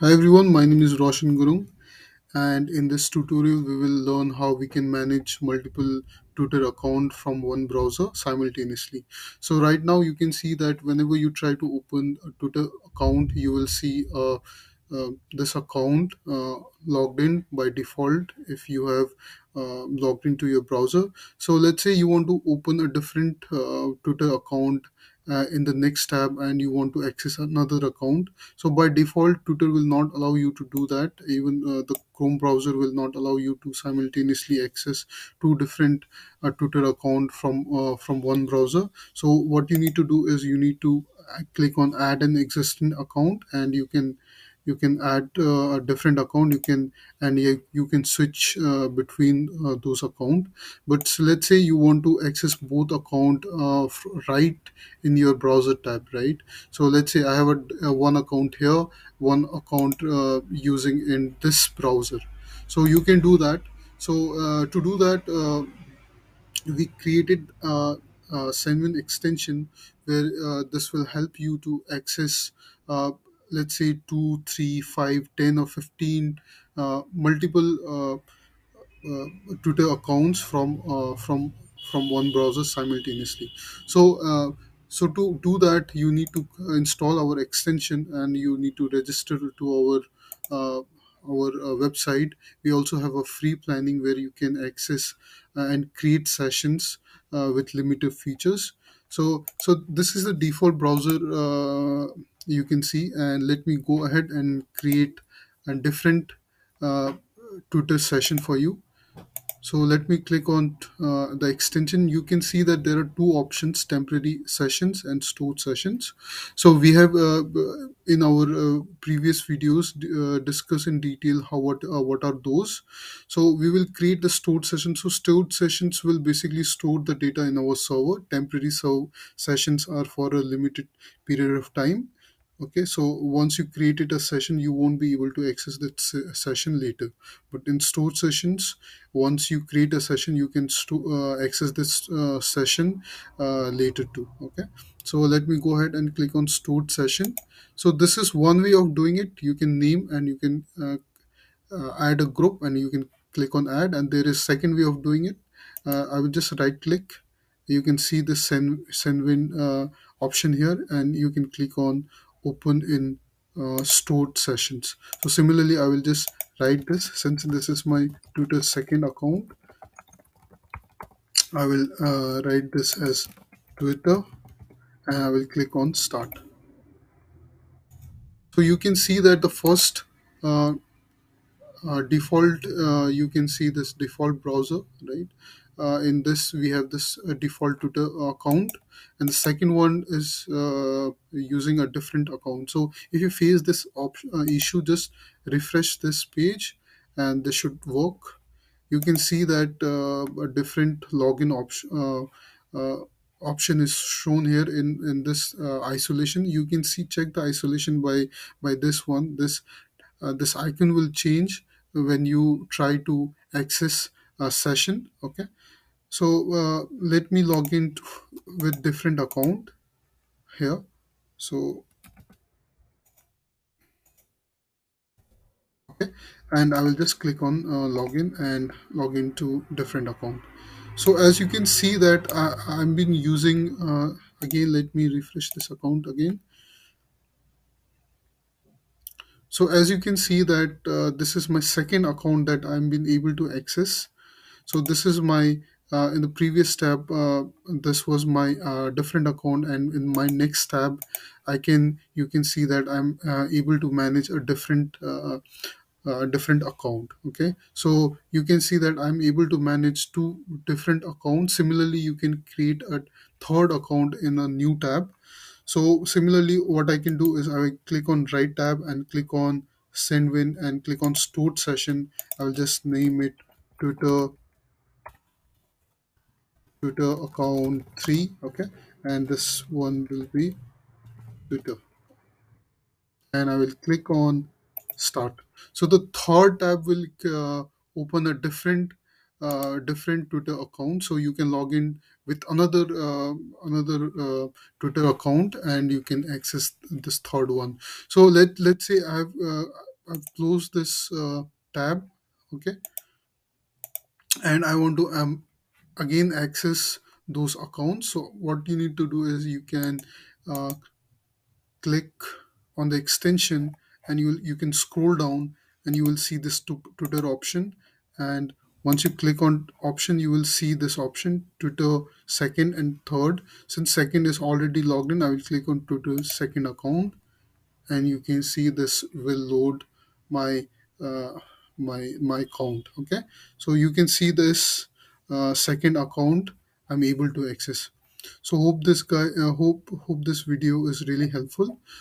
Hi everyone, my name is Roshan Gurung and in this tutorial we will learn how we can manage multiple Twitter account from one browser simultaneously. So right now you can see that whenever you try to open a Twitter account you will see uh, uh, this account uh, logged in by default if you have uh, logged into your browser. So let's say you want to open a different uh, Twitter account uh, in the next tab and you want to access another account. So by default twitter will not allow you to do that. Even uh, the chrome browser will not allow you to simultaneously access two different uh, twitter account from uh, from one browser. So what you need to do is you need to uh, click on add an existing account and you can you can add uh, a different account. You can and you, you can switch uh, between uh, those account. But so let's say you want to access both account uh, right in your browser tab right? So let's say i have a, a one account here one account uh, using in this browser. So you can do that. So uh, to do that uh, we created a, Sendwin extension where uh, this will help you to access uh, let's say 2 3 5 10 or 15 uh, multiple uh, uh, Twitter accounts from uh, from from one browser simultaneously. So uh, so to do that, you need to install our extension and you need to register to our uh, our uh, website. We also have a free planning where you can access uh, and create sessions uh, with limited features. So so this is the default browser uh, you can see, and let me go ahead and create a different uh, session for you so let me click on uh, the extension. You can see that there are two options, temporary sessions and stored sessions. So we have uh, in our uh, previous videos uh, discuss in detail how what uh, what are those. So we will create the stored session. So stored sessions will basically store the data in our server. Temporary so sessions are for a limited period of time. Okay, so once you created a session, you won't be able to access that se- session later. But in stored sessions, once you create a session you can sto- uh, access this uh, session uh, later too okay? So let me go ahead and click on stored session. So this is one way of doing it. You can name and you can uh, uh, add a group and you can click on add. And there is second way of doing it. Uh, i will just right click you can see the send sendwin uh, option here and you can click on open in uh, stored sessions. So similarly i will just write this. Since this is my twitter second account i will uh, write this as twitter and i will click on start. So you can see that the first uh, uh, default uh, you can see this default browser right uh, in this we have this uh, default twitter account. And the second one is uh, using a different account. So if you face this op- uh, issue just refresh this page and this should work. You can see that uh, a different login option uh, option is shown here in in this isolation. You can see check the isolation by by this one. This this icon will change when you try to access session okay? So uh, let me log in with different account here. So okay and i will just click on uh, login and log into different account. So as you can see that I, i've been using uh, again let me refresh this account again. So as you can see that uh, this is my second account that i'm been able to access so this is my uh, in the previous tab uh, this was my uh, different account and in my next tab i can you can see that i'm uh, able to manage a different uh, uh, different account okay? So you can see that i'm able to manage two different accounts. Similarly you can create a third account in a new tab. So similarly what i can do is i click on right tab and click on Sendwin and click on stored session. I will just name it twitter Twitter account 3 okay? And this one will be Twitter. And I will click on start. So the third tab will uh, open a different uh, different Twitter account. So you can log in with another uh, another uh, Twitter account, and you can access this third one. So let let's say I've uh, I've closed this uh, tab, okay, and I want to um again access those accounts. So what you need to do is you can uh, click on the extension and you you can scroll down and you will see this Twitter option. And once you click on option you will see this option Twitter second and third. Since second is already logged in I will click on Twitter's second account and you can see this will load my uh, my my account. Okay? So you can see this uh, second account i'm able to access. So hope this guy uh, hope hope this video is really helpful